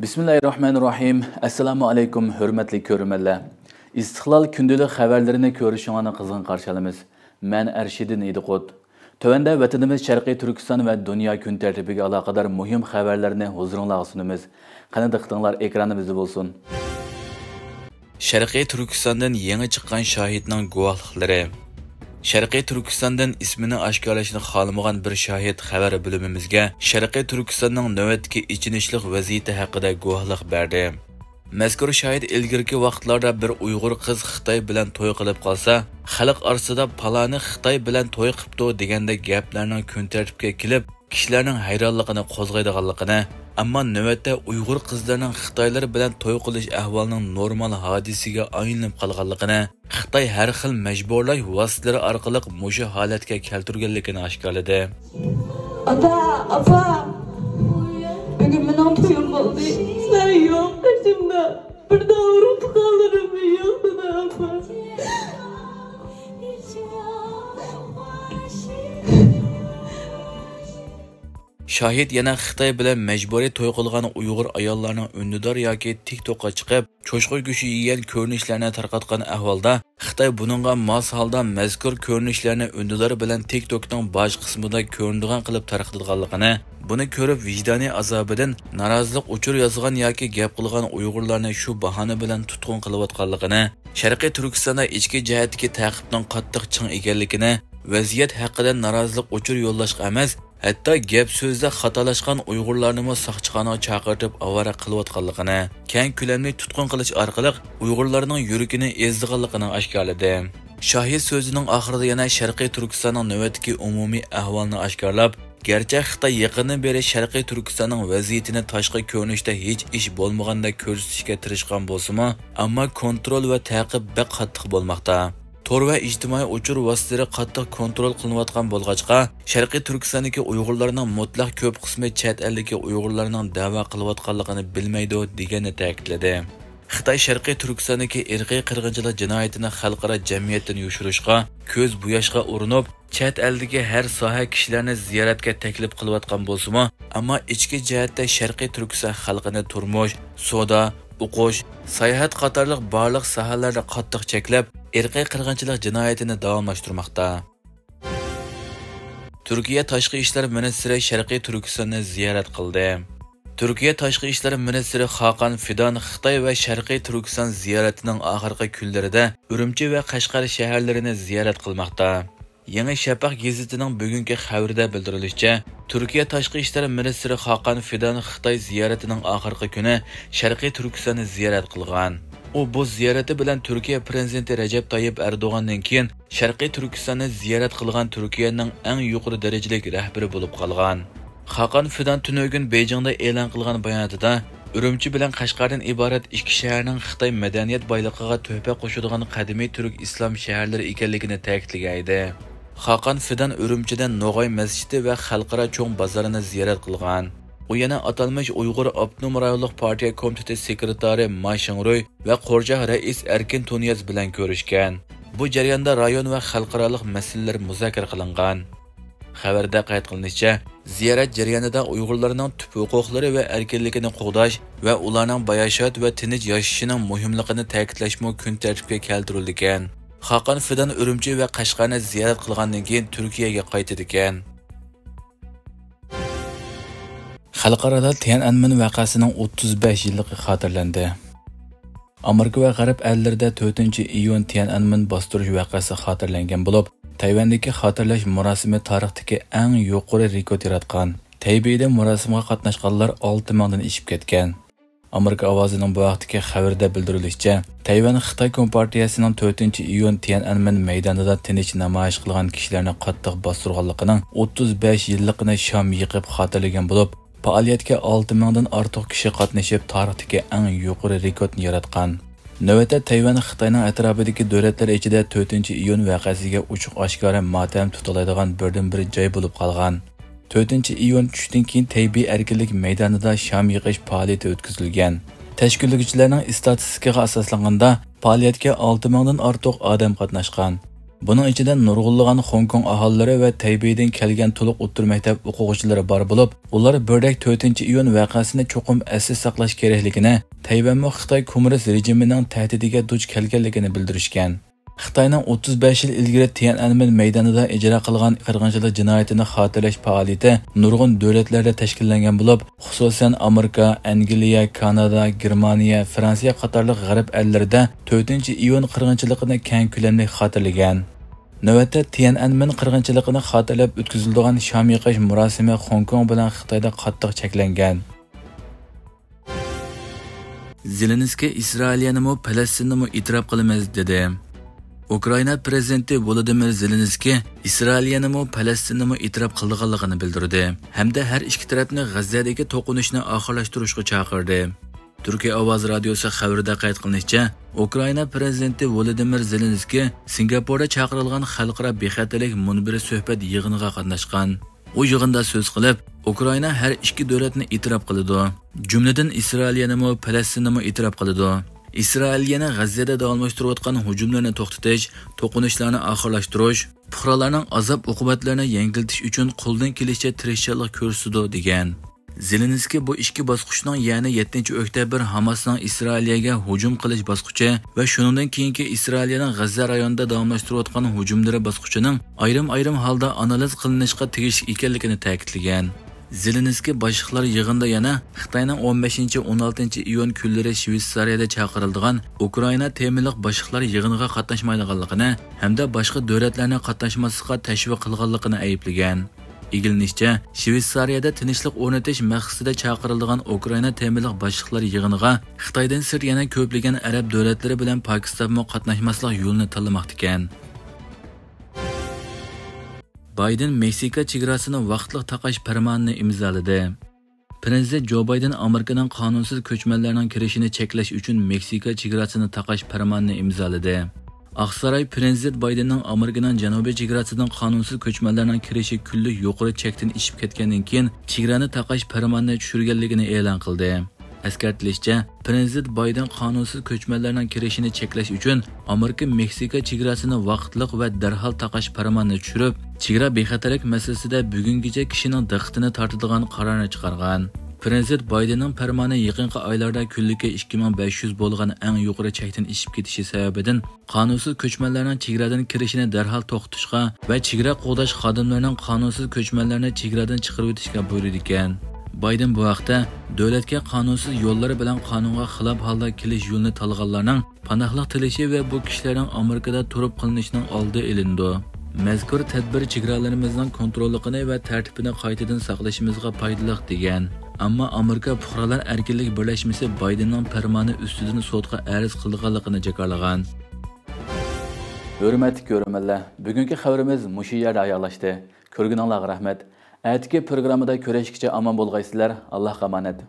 Bismillahirrahmanirrahim. Assalomu alaykum, hurmatli ko'rmanlar. Istiqlol kundalik xabarlarini ko'rishingizga qizg'in qarshi olamiz. Men Arshidin Idiqut. Tövəndə vətənimiz Şərqi Türkistan və dünya gün tərtibigə əlaqədar mühim xəbərlərini huzurunuza sunumuz. Qani diqqətinizlər ekranımızda bolsun. Şərqi Türkistandan yeni sharqiy turkistondan ismini oshkorlashni xohlamagan bir shohid xabar bo'limimizga sharqiy turkistonning navbatdagi ichinishliq vaziyati haqida guvohlik berdi. Mazkur shohid ilgirki vaqtlarda bir uyg'ur qiz xitoy bilan to'y qilib qolsa xalq orasida paloni xitoy bilan to'y qilibdi deganda gaplarning kun tartibga kelib kishilarning hayronligini qo'zg'aydiganligini ammo navbatda uyg'ur qizlarining xitoylar bilan to'y qilish ahvolining normal hodisiga aylanib qolganligini xitoy har xil majburlash vositalari orqali mushu holatga keltirganligini oshkorladi. Ota opa! Bugun mening to'yim bo'ldi sen yo'q qishimda birdan urib qolarim yo'q opa! Shohid yana xitoy bilan majburiy to'y qilgan uyg'ur ayollarning undidor yoki tik to'qqa chiqib cho'chqa go'shti yegan ko'rinishlarni tarqatgan ahvolda xitoy buningga mos holda mazkur ko'rinishlarni undidor bilan tik tokning bosh qismida ko'rinadigan qilib tarqatganligini buni ko'rib vijdoniy azobidan norozilik uchur yozgan yoki gap qilgan uyg'urlarni shu bahona bilan tutqun qilayotganligini sharqiy turkistonda ichki jihatdagi taqibning qattiq ching ekanligini vaziyat haqida norozilik uchur yo'llashga emas hatto gap so'zda xatolashgan uyg'urlarnimi soqchixonaga chaqirtib avara qilayotganligini keng ko'lamli tutqun qilish orqali uyg'urlarning yuragini ezdiganligini oshkorladi. Shohid so'zining oxirida yana sharqiy turkistonning navbatdagi umumiy ahvolni oshkorlab garchi xitoy yaqindan beri sharqiy turkistonning vaziyatini tashqi ko'rinishda hech ish bo'lmaganda ko'rsatishga tirishgan bo'lsimi ammo kontrol va taqib baq qattiq bo'lmoqda. Tor va ijtimoiy uchur vositalari qattiq kontrol qilinayotgan bo'lg'achqa sharqiy turkistondagi uyg'urlarning mutlaq ko'p qismi chet eldagi uyg'urlarning da'vo qilayotganligini bilmaydi deganini ta'kidladi. Xitoy sharqiy turkistondagi irqiy qirg'inchilik jinoyatini xalqaro jamiyatdan yushirishga ko'z bo'yashga urinib chet eldagi har soha kishilarni ziyoratga taklif qilayotgan bo'lsimi ammo ichki jihatda sharqiy turkiston xalqini turmush savdo o'qish sayohat qatorliq barliq sohalarni qattiq cheklab irqiy qirg'inchilik jinoyatini davomlashtirmoqda. Turkiya tashqi ishlar ministri sharqiy turkistonni ziyorat qildi. Turkiya tashqi ishlar ministri xoqon fidon xitoy va sharqiy turkiston ziyoratining oxirgi kunlarida urumchi va qashqar shaharlarini ziyorat qilmoqda. Yangi shafaq gazetining bugungi xabarida bildirilishicha turkiya tashqi ishlar ministri xoqon fidon xitoy ziyoratining oxirgi kuni sharqiy turkistonni ziyorat qilgan. U bu ziyorati bilan turkiya prezidenti rajab toyib erdo'g'andan keyin sharqiy turkistonni ziyorat qilgan turkiyaning eng yuqori darajalik rahbari bo'lib qolgan. Xaqon fidan tunugun bejingda e'lon qilgan bayonotida urumchi bilan qashqardan iborat ikki shaharning xitoy madaniyat boyligiga to'pa qo'shadigan qadimiy turk islom shaharlari ekanligini ta'kidlagan edi. Xaqon fidan urumchida no'g'oy masjidi va xalqaro cho'ng bozorini ziyorat qilgan. U yana atalmish uyg'ur abnum rayonlik partiya komiteti sekretari ma shingroy va qo'rjah rais erkin tuniyaz bilan ko'rishgan. Bu jarayonda rayon va xalqaroliq masalalar muzokara qilingan. Xabarda qayd qilinishicha ziyorat jarayonida uyg'urlarning tub huquqlari va erkinligini qo'g'dash va ularning bayashat va tinch yashashining muhimligini ta'kidlashmi kun tartibga keltirildi ekan Xaqan Fidan Urumchi va Qashqarni ziyorat qilgandan keyin Turkiyaga qaytadi ekan. Xalqarada Tiananmen vaqasining 35 yilligi xotirlandi. Amerika va G'arb allarida 4-iyun Tiananmen bostirish vaqasi xotirlangan bo'lib, Tayvandagi xotirlash murosimi tarixdagi eng yuqori rekord yaratgan. Taybeyda murosimga qatnashganlar 6 mingdan ishib ketgan. Amerika ovozining bu vaqtdagi xabarda bildirilishicha, Tayvan Xitoy Kompartiyasining 4-iyun Tiananmen maydonida tinch namoyish qilgan kishilarni qattiq bostirganligining 35 yilligini sham yiqib xotirlagan bo'lib, faoliyatga 6 mingdan ortiq kishi qatnashib, tarixdagi eng yuqori rekordni yaratgan. Navbatda Tayvan Xitoyning atrofidagi davlatlar ichida 4-iyun voqeasiga uchuq oshkora motam tutiladigan birdan-bir joy bo'lib qolgan. 4 iyun tushdan keyin Taybi erkinlik maydonida sham yig'ish faoliyati o'tkazilgan. Tashkilotchilarning statistikaga asoslanganda faoliyatga 6 mingdan ortiq odam qatnashgan. Buning ichida nurg'unlagan Hong Kong aholilari va Taybeydan kelgan to'liq o'ttir maktab o'quvchilari bor bo'lib, ular birdek 4-iyun voqeasini cho'qim asli saqlash kerakligini, va Xitoy kommunist rejimining tahdidiga duch kelganligini bildirishgan. Xitoyning 35 yil ilgari Tiananmen maydonida ijro qilgan qirg'inchilik jinoyatini xotirlash faoliyati nurg'un davlatlarda tashkillangan bo'lib, xususan Amerika, Angliya, Kanada, Germaniya, Fransiya qatorli g'arb ellarida 4-iyun qirg'inchiligini keng ko'lamli xotirlagan. Navbatda Tiananmen qirg'inchiligini xotirlab o'tkaziladigan shom yiqish murosimi Hong Kong bilan Xitoyda qattiq cheklangan. Zelenskiy Isroiliyani mo Falastinni e'tirof qilamiz dedi. Ukraina prezidenti Volodimir Zelenskiy Isroiliyanimi Falastinni e'tirof qilganligini bildirdi hamda har ikki tarafni G'azzadagi to'qinishni oxirlashtirishga chaqirdi. Turkiya ovoz radiosi xabarida qayd qilinishicha, Ukraina prezidenti Volodimir Zelenskiy Singapurda chaqirilgan xalqaro bexatarlik munbiri suhbat yig'iniga qatnashgan. U yig'inda so'z qilib, Ukraina har ikki davlatni e'tirof qiladi. Jumladan Isroiliyanimi Falastinni e'tirof qiladi. Isroil yana G'azzada davomlashtirayotgan hujumlarni to'xtatish, to'qinishlarni oxirlashtirish, fuqarolarning azob uqubatlarini yengiltish uchun qo'ldan kelishicha tirishchilik ko'rsatdi degan. Zelenskiy bu ikki bosqichning ya'ni 7-oktyabr Hamasning Isroiliyaga hujum qilish bosqichi va shundan keyingi Isroiliyaning G'azza rayonida davomlashtirayotgan hujumlari bosqichining ayrim-ayrim holda analiz qilinishga tegishli ekanligini ta'kidlagan. Zelenskiy boshliqlar yig'inda yana Xitoyning 15-16 iyun kunlari shvetsariyada chaqirilgan Ukraina temirliq boshliqlar yig'iniga qatnashmaydiganligini hamda boshqa davlatlarni qatnashmaslikqa tashviq qilganligini ayblagan. Egilinishcha, Shveysariyada tinchlik o'rnatish maqsadida chaqirilgan Ukraina temirliq boshliqlar yig'iniga Xitoydan sir yana ko'plagan arab davlatlari bilan Pokistonmo qatnashmaslik yo'lini tanlamoqda ekan. Bayden Meksika chegarasini vaqtliq taqash farmonini imzoladi. Prezident Jo Bayden Amerikaning qonunsiz ko'chmanlarning kirishini cheklash uchun Meksika chegarasini taqash farmonini imzoladi. Aqsaray prezident Baydenning Amerikaning janubiy chegarasidan qonunsiz ko'chmanlarning kirishi kunlik yuqori chekdan ishib ketgandan keyin chegarani taqash farmonini tushirganligini e'lon qildi. Eskartilishicha, Prezident Biden kanunsuz ko'chmanlarning kirishini cheklash uchun Amerika Meksika chegarasini vaqtliq va darhol taqash farmonini tushirib, chegara bexatarlik masalasida bugungacha kishining diqqatini tortadigan qarorni chiqargan. Prezident Baydenning farmoni yaqinqi oylarda kunlikka 2500 bo'lgan eng yuqori chekdan ishib ketishi sababidan qonunsiz ko'chmanlarning chegaradan kirishini darhol to'xtatishga va chegara qo'g'dash xodimlarining qonunsiz ko'chmanlarni chegaradan chiqarib o'tishga buyurdi ekan. Bayden bu vaqtda davlatga qonunsiz yo'llar bilan qonunga xilof holda kelish yo'lini tanlaganlarning panohlik tilishi va bu kishilarning Amerikada turib qilinishining oldi ilindi. Mazkur tadbir chegaralarimizning kontrolligini va tartibini qaytadan saqlashimizga foydali degan. Ammo Amerika fuqarolar erkinlik birlashmasi Baydenning farmoni ustidan sudga arz qilganligini jakarlagan. Hurmatli ko'rmanlar, bugungi xabarimiz mushu yerda oyoqlashdi. Ko'rganinglarga rahmat. Әтіке программада көрәшкіше аман болғайсызлар. Аллахқа аманат.